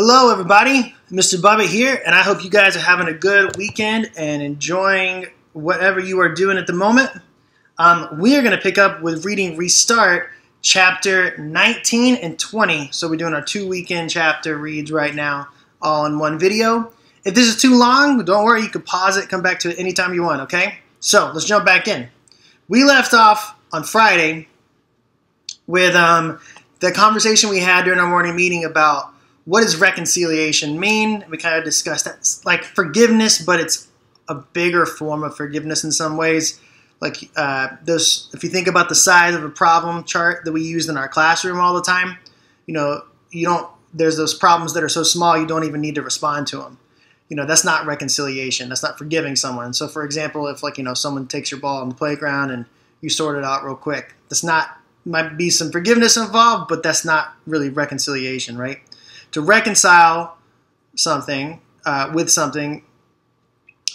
Hello, everybody. Mr. Bubbett here, and I hope you guys are having a good weekend and enjoying whatever you are doing at the moment. Um, we are going to pick up with reading Restart, chapter 19 and 20. So we're doing our two weekend chapter reads right now, all in one video. If this is too long, don't worry, you can pause it, come back to it anytime you want, okay? So let's jump back in. We left off on Friday with um, the conversation we had during our morning meeting about what does reconciliation mean. We kind of discussed that, it's like forgiveness, but it's a bigger form of forgiveness in some ways. Like uh, this, if you think about the size of a problem chart that we used in our classroom all the time, you know, you don't. There's those problems that are so small you don't even need to respond to them. You know, that's not reconciliation. That's not forgiving someone. So, for example, if like you know someone takes your ball on the playground and you sort it out real quick, that's not might be some forgiveness involved, but that's not really reconciliation, right? To reconcile something uh, with something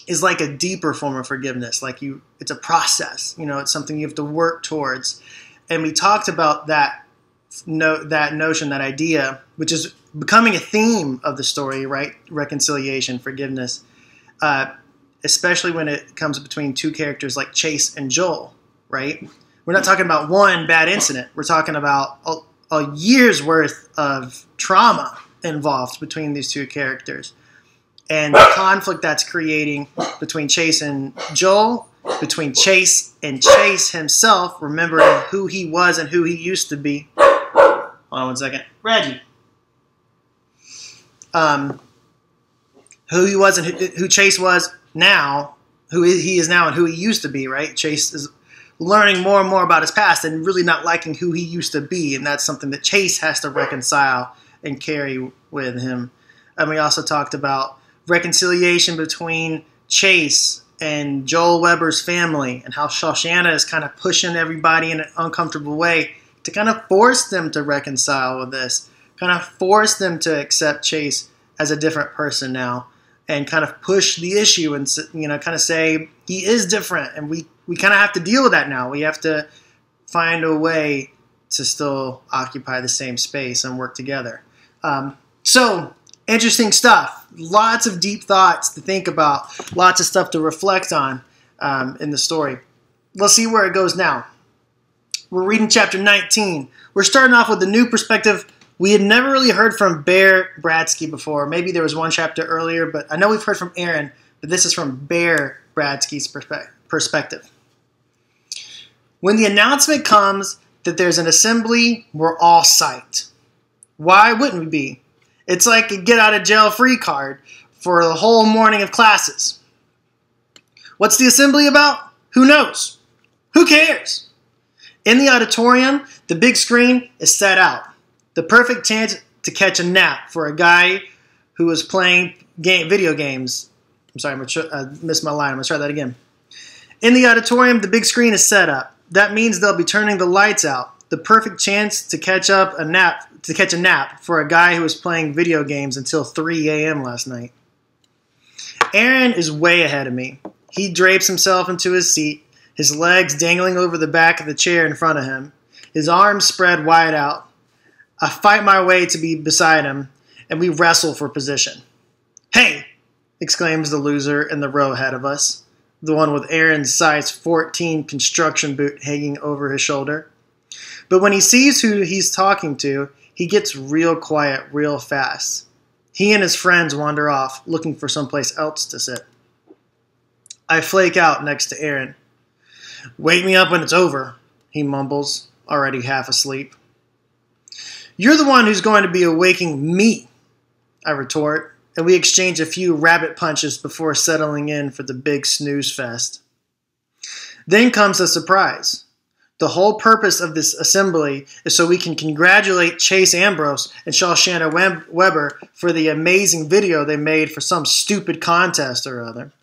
is like a deeper form of forgiveness. Like you, it's a process. You know, it's something you have to work towards. And we talked about that no, that notion, that idea, which is becoming a theme of the story, right? Reconciliation, forgiveness, uh, especially when it comes between two characters like Chase and Joel, right? We're not talking about one bad incident. We're talking about a, a year's worth of trauma involved between these two characters and the conflict that's creating between Chase and Joel, between Chase and Chase himself, remembering who he was and who he used to be. Hold on one second. Reggie. Um, who he was and who, who Chase was now, who he is now and who he used to be, right? Chase is learning more and more about his past and really not liking who he used to be, and that's something that Chase has to reconcile and carry with him. And we also talked about reconciliation between Chase and Joel Weber's family and how Shoshana is kind of pushing everybody in an uncomfortable way to kind of force them to reconcile with this, kind of force them to accept Chase as a different person now and kind of push the issue and you know kind of say he is different and we we kind of have to deal with that now. We have to find a way to still occupy the same space and work together. Um, so interesting stuff. Lots of deep thoughts to think about. Lots of stuff to reflect on um, in the story. Let's see where it goes now. We're reading chapter 19. We're starting off with a new perspective. We had never really heard from Bear Bratsky before. Maybe there was one chapter earlier, but I know we've heard from Aaron, but this is from Bear Bratsky's perspe- perspective. When the announcement comes that there's an assembly, we're all psyched. Why wouldn't we be? It's like a get out of jail free card for the whole morning of classes. What's the assembly about? Who knows? Who cares? In the auditorium, the big screen is set out. The perfect chance to catch a nap for a guy who was playing game, video games. I'm sorry, I uh, missed my line. I'm going to try that again. In the auditorium, the big screen is set up. That means they'll be turning the lights out. The perfect chance to catch up a nap to catch a nap for a guy who was playing video games until 3 a.m. last night. Aaron is way ahead of me. He drapes himself into his seat, his legs dangling over the back of the chair in front of him, his arms spread wide out. I fight my way to be beside him, and we wrestle for position. Hey! exclaims the loser in the row ahead of us, the one with Aaron's size 14 construction boot hanging over his shoulder. But when he sees who he's talking to, he gets real quiet real fast. He and his friends wander off, looking for someplace else to sit. I flake out next to Aaron. Wake me up when it's over, he mumbles, already half asleep. You're the one who's going to be awaking me, I retort, and we exchange a few rabbit punches before settling in for the big snooze fest. Then comes a surprise. The whole purpose of this assembly is so we can congratulate Chase Ambrose and Shoshana Weber for the amazing video they made for some stupid contest or other.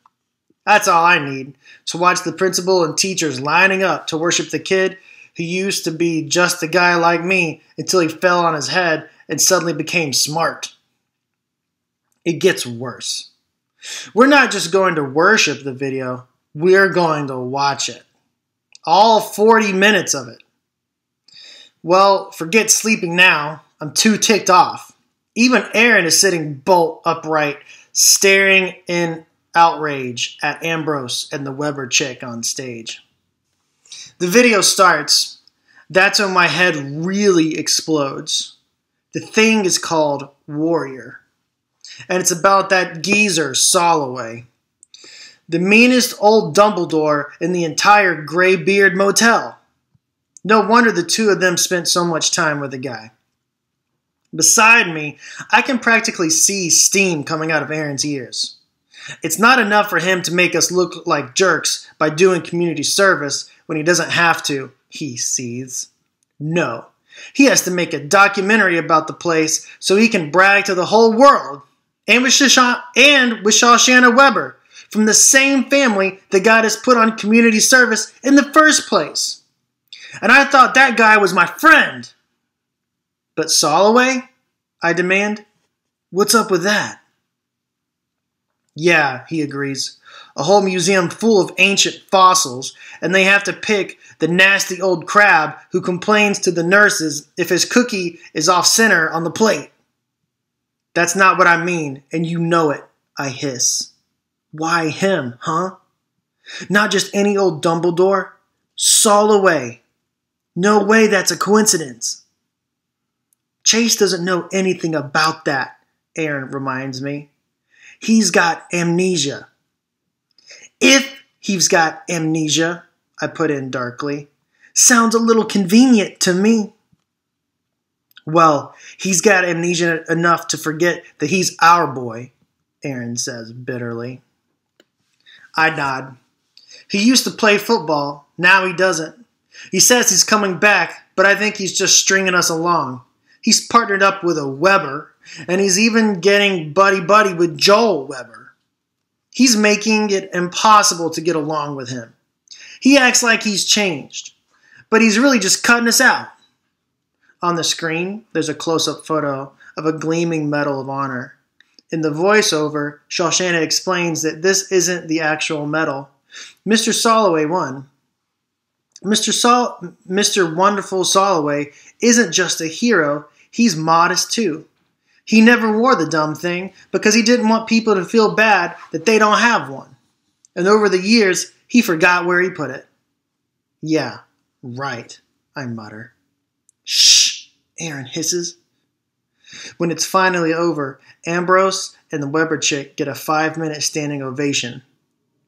That's all I need to watch the principal and teachers lining up to worship the kid who used to be just a guy like me until he fell on his head and suddenly became smart. It gets worse. We're not just going to worship the video, we're going to watch it all 40 minutes of it. Well, forget sleeping now. I'm too ticked off. Even Aaron is sitting bolt upright, staring in outrage at Ambrose and the Weber chick on stage. The video starts. That's when my head really explodes. The thing is called Warrior, and it's about that geezer Soloway, the meanest old Dumbledore in the entire Greybeard Motel. No wonder the two of them spent so much time with the guy. Beside me, I can practically see steam coming out of Aaron's ears. It's not enough for him to make us look like jerks by doing community service when he doesn't have to, he seethes. No, he has to make a documentary about the place so he can brag to the whole world. And with, Shasha- and with Shoshana Weber, from the same family that got us put on community service in the first place. And I thought that guy was my friend. But Soloway? I demand. What's up with that? Yeah, he agrees. A whole museum full of ancient fossils, and they have to pick the nasty old crab who complains to the nurses if his cookie is off center on the plate. That's not what I mean, and you know it, I hiss. Why him, huh? Not just any old Dumbledore. Soloway. No way that's a coincidence. Chase doesn't know anything about that, Aaron reminds me. He's got amnesia. If he's got amnesia, I put in darkly, sounds a little convenient to me. Well, he's got amnesia enough to forget that he's our boy, Aaron says bitterly. I nod. He used to play football, now he doesn't. He says he's coming back, but I think he's just stringing us along. He's partnered up with a Weber, and he's even getting buddy buddy with Joel Weber. He's making it impossible to get along with him. He acts like he's changed, but he's really just cutting us out. On the screen, there's a close up photo of a gleaming Medal of Honor. In the voiceover, Shoshana explains that this isn't the actual medal. Mr. Soloway won. Mr. Sol- Mr. Wonderful Soloway isn't just a hero, he's modest too. He never wore the dumb thing because he didn't want people to feel bad that they don't have one. And over the years, he forgot where he put it. Yeah, right, I mutter. Shh, Aaron hisses. When it's finally over, Ambrose and the Weber chick get a five minute standing ovation.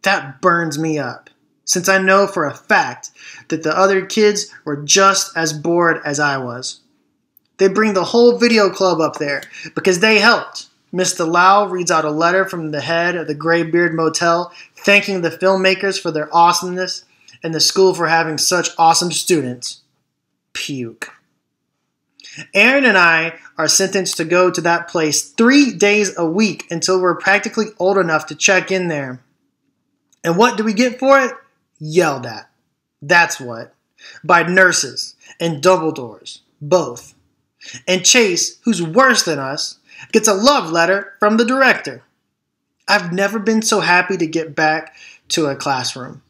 That burns me up since I know for a fact that the other kids were just as bored as I was. They bring the whole video club up there because they helped. Mr. Lau reads out a letter from the head of the Greybeard Motel thanking the filmmakers for their awesomeness and the school for having such awesome students. Puke. Aaron and I are sentenced to go to that place three days a week until we're practically old enough to check in there. And what do we get for it? yelled at. That's what. By nurses and Dumbledores, both. And Chase, who's worse than us, gets a love letter from the director. I've never been so happy to get back to a classroom.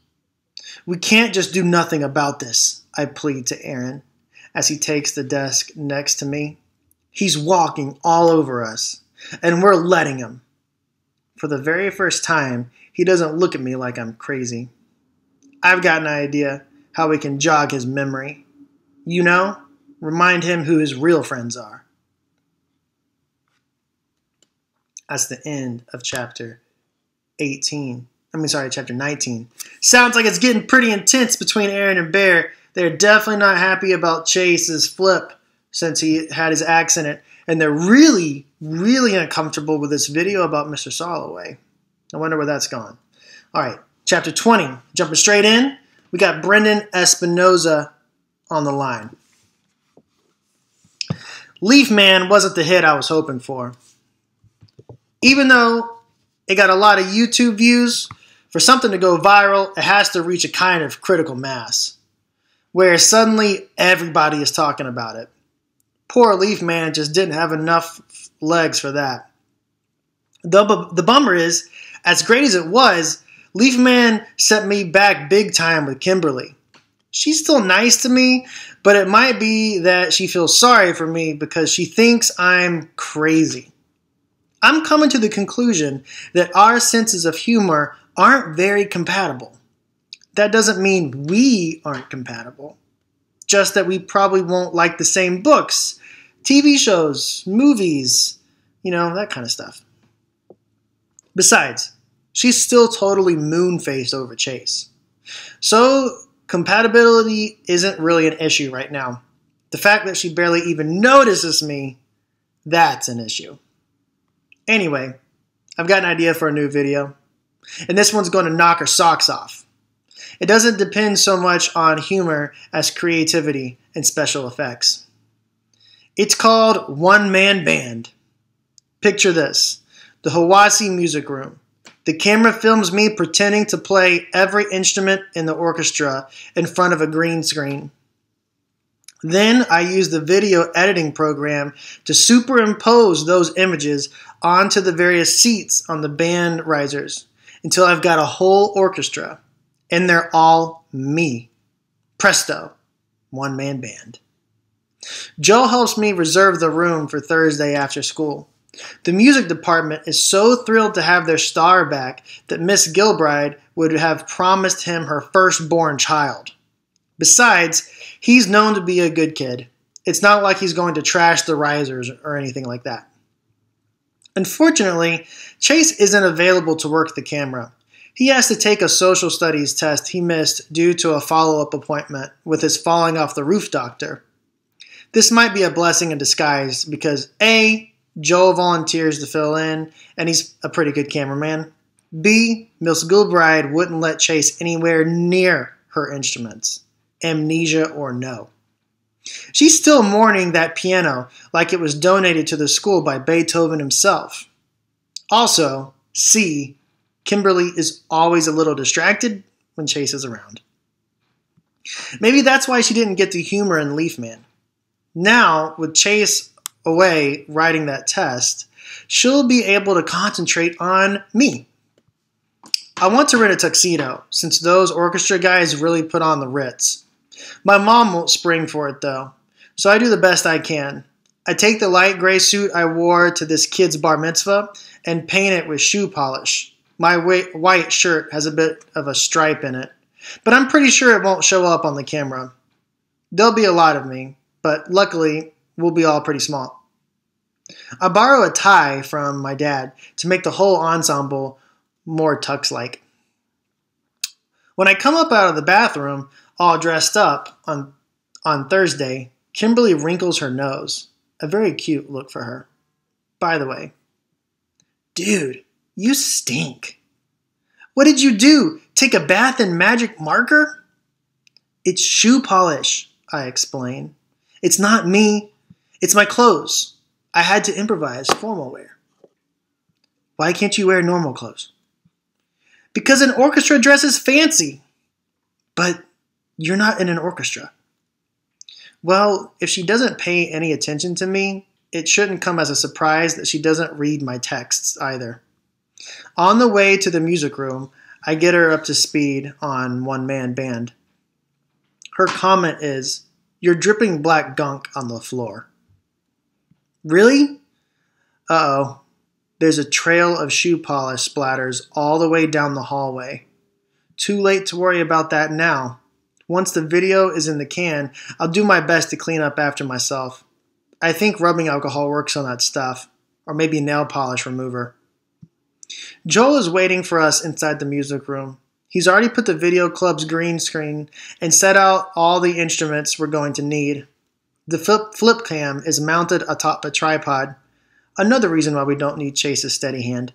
We can't just do nothing about this, I plead to Aaron as he takes the desk next to me. He's walking all over us, and we're letting him. For the very first time, he doesn't look at me like I'm crazy. I've got an idea how we can jog his memory. You know, remind him who his real friends are. That's the end of chapter 18. I mean, sorry, chapter 19. Sounds like it's getting pretty intense between Aaron and Bear. They're definitely not happy about Chase's flip since he had his accident, and they're really, really uncomfortable with this video about Mr. Soloway. I wonder where that's gone. All right, Chapter 20, jumping straight in, we got Brendan Espinoza on the line. Leaf Man wasn't the hit I was hoping for. Even though it got a lot of YouTube views, for something to go viral, it has to reach a kind of critical mass where suddenly everybody is talking about it. Poor Leaf Man just didn't have enough legs for that. The, the bummer is, as great as it was, Leaf Man set me back big time with Kimberly. She's still nice to me, But it might be that she feels sorry for me because she thinks I'm crazy. I'm coming to the conclusion that our senses of humor aren't very compatible. That doesn't mean we aren't compatible, just that we probably won't like the same books, TV shows, movies, you know, that kind of stuff. Besides, she's still totally moon faced over Chase. So, compatibility isn't really an issue right now. The fact that she barely even notices me, that's an issue. Anyway, I've got an idea for a new video, and this one's going to knock her socks off. It doesn't depend so much on humor as creativity and special effects. It's called One Man Band. Picture this the Hiawassee Music Room. The camera films me pretending to play every instrument in the orchestra in front of a green screen. Then I use the video editing program to superimpose those images onto the various seats on the band risers until I've got a whole orchestra and they're all me. Presto, one man band. Joe helps me reserve the room for Thursday after school. The music department is so thrilled to have their star back that Miss Gilbride would have promised him her firstborn child. Besides, he's known to be a good kid. It's not like he's going to trash the risers or anything like that. Unfortunately, Chase isn't available to work the camera. He has to take a social studies test he missed due to a follow up appointment with his falling off the roof doctor. This might be a blessing in disguise because A, Joel volunteers to fill in, and he's a pretty good cameraman. B, Miss Gilbride wouldn't let Chase anywhere near her instruments, amnesia or no. She's still mourning that piano like it was donated to the school by Beethoven himself. Also, C, Kimberly is always a little distracted when Chase is around. Maybe that's why she didn't get the humor in Leaf Man. Now, with Chase away writing that test, she'll be able to concentrate on me. I want to rent a tuxedo, since those orchestra guys really put on the Ritz. My mom won't spring for it though, so I do the best I can. I take the light gray suit I wore to this kid's bar mitzvah and paint it with shoe polish. My white shirt has a bit of a stripe in it, but I'm pretty sure it won't show up on the camera. There'll be a lot of me, but luckily, we'll be all pretty small. I borrow a tie from my dad to make the whole ensemble more tux like. When I come up out of the bathroom, all dressed up on, on Thursday, Kimberly wrinkles her nose. A very cute look for her. By the way, dude, you stink. What did you do? Take a bath in magic marker? It's shoe polish, I explain. It's not me. It's my clothes. I had to improvise formal wear. Why can't you wear normal clothes? Because an orchestra dress is fancy. But you're not in an orchestra. Well, if she doesn't pay any attention to me, it shouldn't come as a surprise that she doesn't read my texts either. On the way to the music room, I get her up to speed on one man band. Her comment is, You're dripping black gunk on the floor. Really? Uh oh. There's a trail of shoe polish splatters all the way down the hallway. Too late to worry about that now. Once the video is in the can, I'll do my best to clean up after myself. I think rubbing alcohol works on that stuff, or maybe nail polish remover. Joel is waiting for us inside the music room. He's already put the video club's green screen and set out all the instruments we're going to need. The flip, flip cam is mounted atop a tripod, another reason why we don't need Chase's steady hand.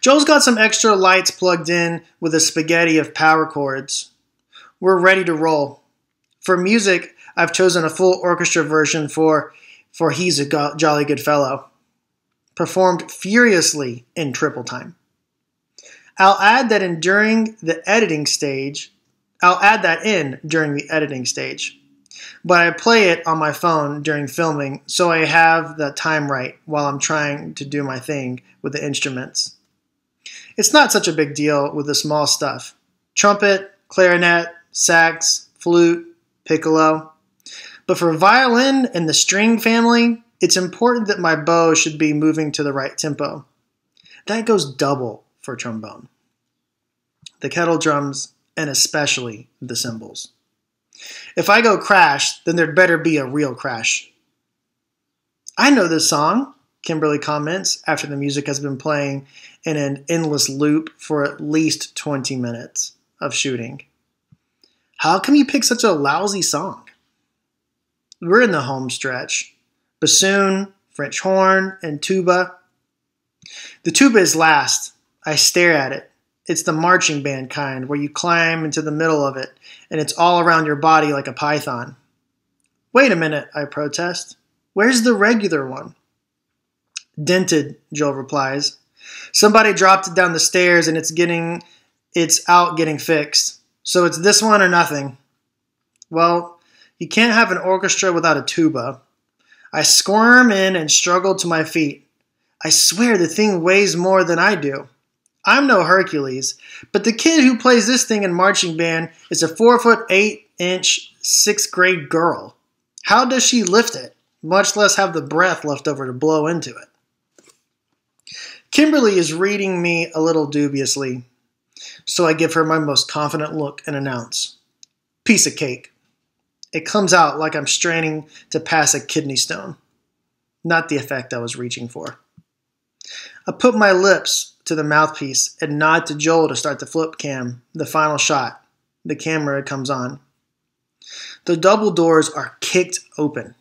Joel's got some extra lights plugged in with a spaghetti of power cords we're ready to roll. For music, I've chosen a full orchestra version for for He's a Go- Jolly Good Fellow, performed furiously in triple time. I'll add that in during the editing stage. I'll add that in during the editing stage. But I play it on my phone during filming so I have the time right while I'm trying to do my thing with the instruments. It's not such a big deal with the small stuff. Trumpet, clarinet, sax, flute, piccolo. But for violin and the string family, it's important that my bow should be moving to the right tempo. That goes double for trombone. The kettle drums, and especially the cymbals. If I go crash, then there'd better be a real crash. I know this song, Kimberly comments after the music has been playing in an endless loop for at least 20 minutes of shooting. How come you pick such a lousy song? We're in the home stretch. Bassoon, French horn, and tuba. The tuba is last. I stare at it. It's the marching band kind where you climb into the middle of it and it's all around your body like a python. Wait a minute, I protest. Where's the regular one? Dented, Joel replies. Somebody dropped it down the stairs and it's getting it's out getting fixed. So it's this one or nothing. Well, you can't have an orchestra without a tuba. I squirm in and struggle to my feet. I swear the thing weighs more than I do. I'm no Hercules, but the kid who plays this thing in marching band is a four foot eight inch sixth grade girl. How does she lift it, much less have the breath left over to blow into it? Kimberly is reading me a little dubiously, so I give her my most confident look and announce Piece of cake. It comes out like I'm straining to pass a kidney stone. Not the effect I was reaching for. I put my lips to the mouthpiece and nod to Joel to start the flip cam, the final shot. The camera comes on. The double doors are kicked open.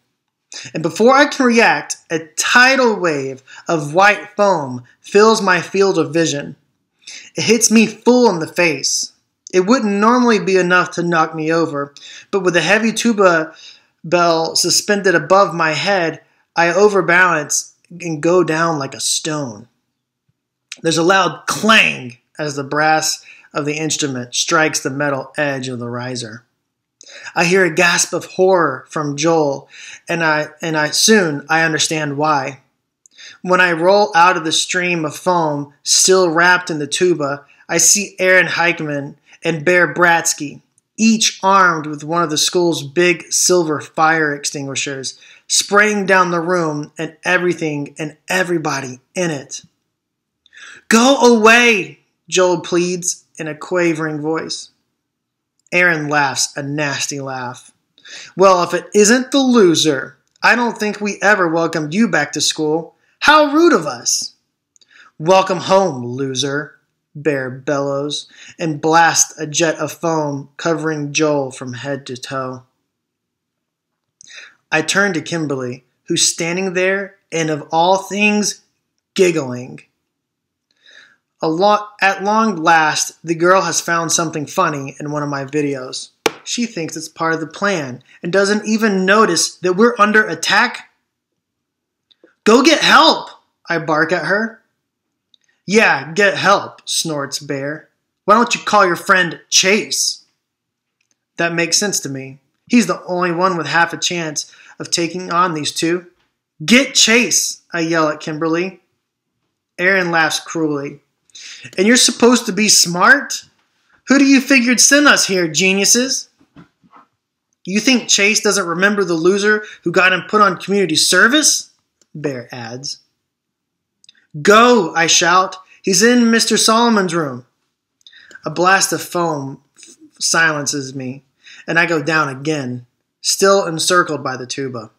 And before I can react, a tidal wave of white foam fills my field of vision. It hits me full in the face. It wouldn't normally be enough to knock me over, but with a heavy tuba bell suspended above my head, I overbalance and go down like a stone. There's a loud clang as the brass of the instrument strikes the metal edge of the riser. I hear a gasp of horror from Joel, and I and I soon I understand why. When I roll out of the stream of foam, still wrapped in the tuba, I see Aaron Heikman and Bear Bratsky, each armed with one of the school's big silver fire extinguishers, spraying down the room and everything and everybody in it. Go away, Joel pleads in a quavering voice. Aaron laughs a nasty laugh. Well, if it isn't the loser, I don't think we ever welcomed you back to school. How rude of us! Welcome home, loser, Bear bellows and blast a jet of foam covering Joel from head to toe. I turn to Kimberly, who's standing there and, of all things, giggling at long last, the girl has found something funny in one of my videos. She thinks it's part of the plan and doesn't even notice that we're under attack. Go get help, I bark at her. Yeah, get help, snorts Bear. Why don't you call your friend Chase? That makes sense to me. He's the only one with half a chance of taking on these two. Get Chase, I yell at Kimberly. Aaron laughs cruelly. And you're supposed to be smart? Who do you figure'd send us here, geniuses? You think Chase doesn't remember the loser who got him put on community service? Bear adds. Go, I shout. He's in Mr. Solomon's room. A blast of foam silences me, and I go down again, still encircled by the tuba.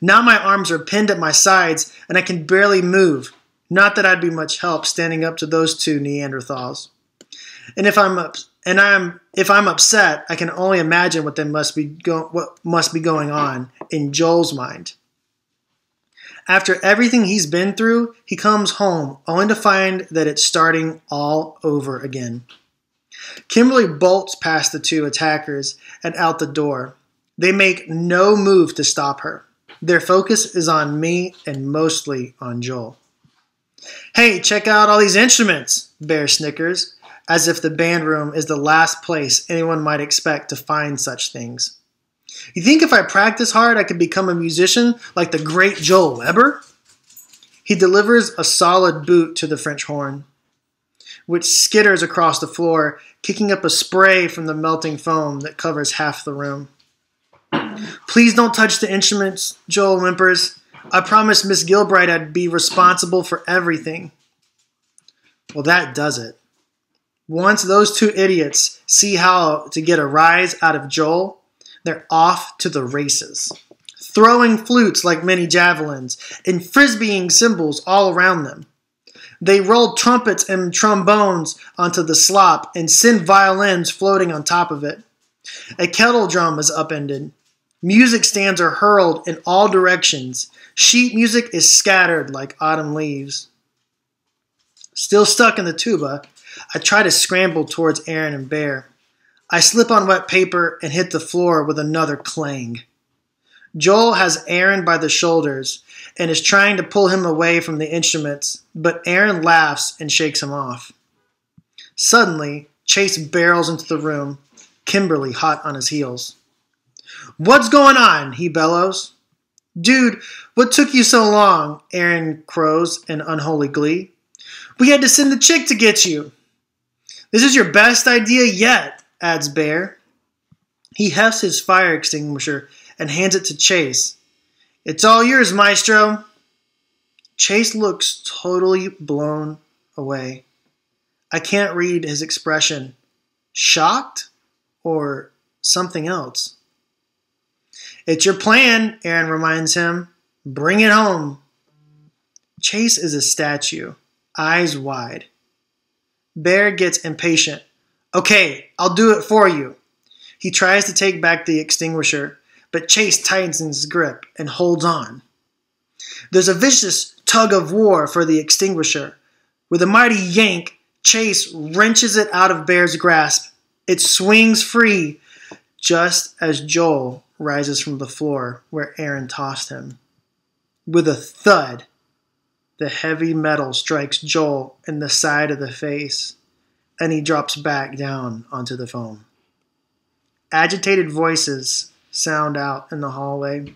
Now my arms are pinned at my sides, and I can barely move. Not that I'd be much help standing up to those two Neanderthals. And if I'm up, and I'm if I'm upset, I can only imagine what they must be go, what must be going on in Joel's mind. After everything he's been through, he comes home only to find that it's starting all over again. Kimberly bolts past the two attackers and out the door. They make no move to stop her. Their focus is on me and mostly on Joel. Hey, check out all these instruments, Bear snickers, as if the band room is the last place anyone might expect to find such things. You think if I practice hard, I could become a musician like the great Joel Weber? He delivers a solid boot to the French horn, which skitters across the floor, kicking up a spray from the melting foam that covers half the room. Please don't touch the instruments, Joel whimpers. I promised Miss Gilbride I'd be responsible for everything. Well, that does it. Once those two idiots see how to get a rise out of Joel, they're off to the races, throwing flutes like many javelins and frisbeeing cymbals all around them. They roll trumpets and trombones onto the slop and send violins floating on top of it. A kettle drum is upended. Music stands are hurled in all directions. Sheet music is scattered like autumn leaves. Still stuck in the tuba, I try to scramble towards Aaron and Bear. I slip on wet paper and hit the floor with another clang. Joel has Aaron by the shoulders and is trying to pull him away from the instruments, but Aaron laughs and shakes him off. Suddenly, Chase barrels into the room, Kimberly hot on his heels. What's going on? he bellows. Dude, what took you so long? Aaron crows in unholy glee. We had to send the chick to get you. This is your best idea yet, adds Bear. He hefts his fire extinguisher and hands it to Chase. It's all yours, Maestro. Chase looks totally blown away. I can't read his expression. Shocked or something else? It's your plan, Aaron reminds him. Bring it home. Chase is a statue, eyes wide. Bear gets impatient. Okay, I'll do it for you. He tries to take back the extinguisher, but Chase tightens his grip and holds on. There's a vicious tug of war for the extinguisher. With a mighty yank, Chase wrenches it out of Bear's grasp. It swings free just as Joel rises from the floor where Aaron tossed him. With a thud, the heavy metal strikes Joel in the side of the face, and he drops back down onto the foam. Agitated voices sound out in the hallway.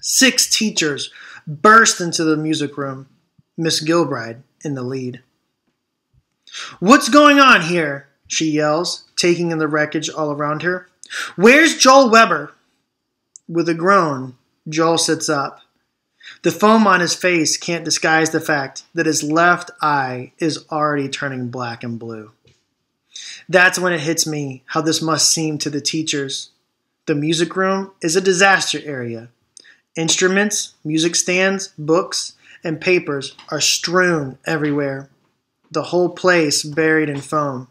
Six teachers burst into the music room, Miss Gilbride in the lead. What's going on here? she yells, taking in the wreckage all around her. Where's Joel Weber? With a groan, Joel sits up. The foam on his face can't disguise the fact that his left eye is already turning black and blue. That's when it hits me how this must seem to the teachers. The music room is a disaster area. Instruments, music stands, books, and papers are strewn everywhere. The whole place buried in foam.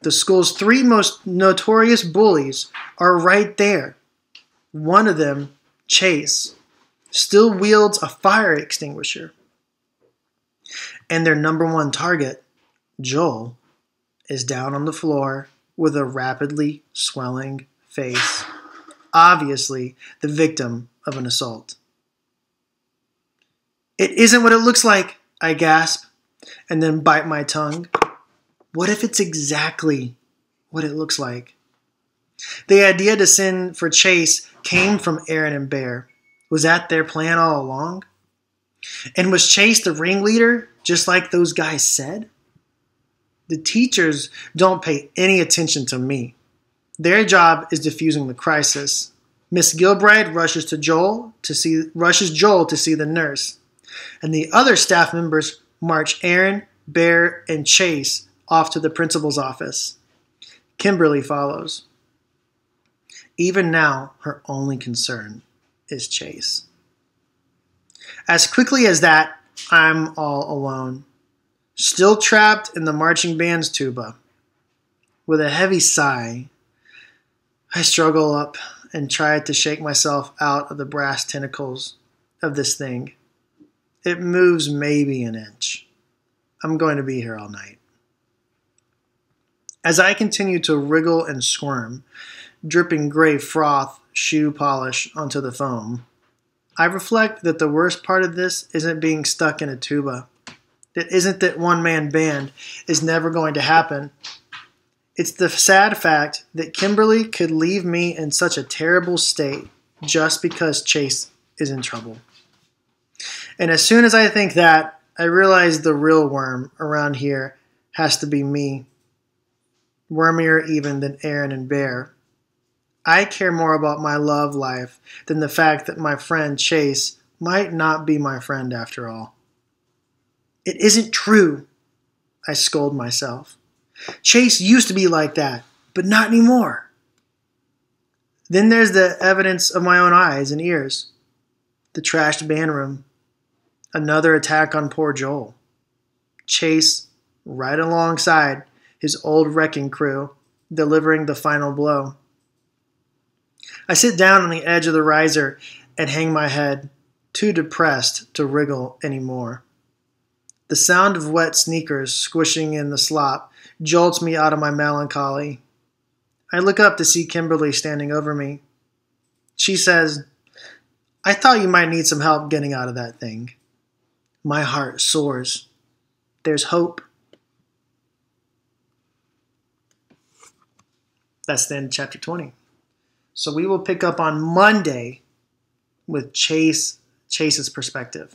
The school's three most notorious bullies are right there. One of them, Chase, still wields a fire extinguisher. And their number one target, Joel, is down on the floor with a rapidly swelling face, obviously the victim of an assault. It isn't what it looks like, I gasp, and then bite my tongue. What if it's exactly what it looks like? The idea to send for Chase came from Aaron and Bear. Was that their plan all along? And was Chase the ringleader, just like those guys said? The teachers don't pay any attention to me. Their job is diffusing the crisis. Miss Gilbride rushes to Joel to see rushes Joel to see the nurse, and the other staff members march Aaron, Bear, and Chase off to the principal's office. Kimberly follows. Even now, her only concern is Chase. As quickly as that, I'm all alone, still trapped in the marching band's tuba. With a heavy sigh, I struggle up and try to shake myself out of the brass tentacles of this thing. It moves maybe an inch. I'm going to be here all night. As I continue to wriggle and squirm, dripping gray froth shoe polish onto the foam, I reflect that the worst part of this isn't being stuck in a tuba. It isn't that one man band is never going to happen. It's the sad fact that Kimberly could leave me in such a terrible state just because Chase is in trouble. And as soon as I think that, I realize the real worm around here has to be me wormier even than Aaron and Bear. I care more about my love life than the fact that my friend Chase might not be my friend after all. It isn't true, I scold myself. Chase used to be like that, but not anymore. Then there's the evidence of my own eyes and ears the trashed band room, another attack on poor Joel, Chase right alongside his old wrecking crew, delivering the final blow. I sit down on the edge of the riser and hang my head, too depressed to wriggle any more. The sound of wet sneakers squishing in the slop jolts me out of my melancholy. I look up to see Kimberly standing over me. She says, I thought you might need some help getting out of that thing. My heart soars. There's hope. That's the end of chapter 20. So we will pick up on Monday with Chase Chase's perspective.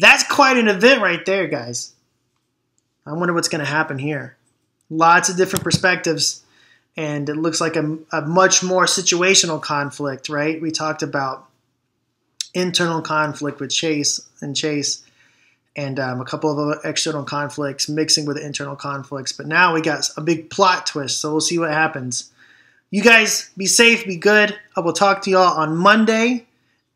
That's quite an event right there, guys. I wonder what's going to happen here. Lots of different perspectives, and it looks like a, a much more situational conflict, right? We talked about internal conflict with Chase and Chase, and um, a couple of external conflicts mixing with internal conflicts. But now we got a big plot twist, so we'll see what happens. You guys be safe, be good. I will talk to y'all on Monday,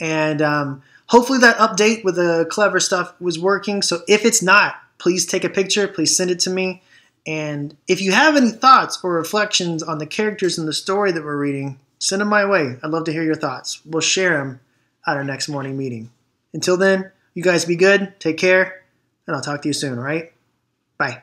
and um, hopefully that update with the clever stuff was working. So if it's not, please take a picture, please send it to me. And if you have any thoughts or reflections on the characters in the story that we're reading, send them my way. I'd love to hear your thoughts. We'll share them at our next morning meeting. Until then, you guys be good, take care, and I'll talk to you soon, all right? Bye.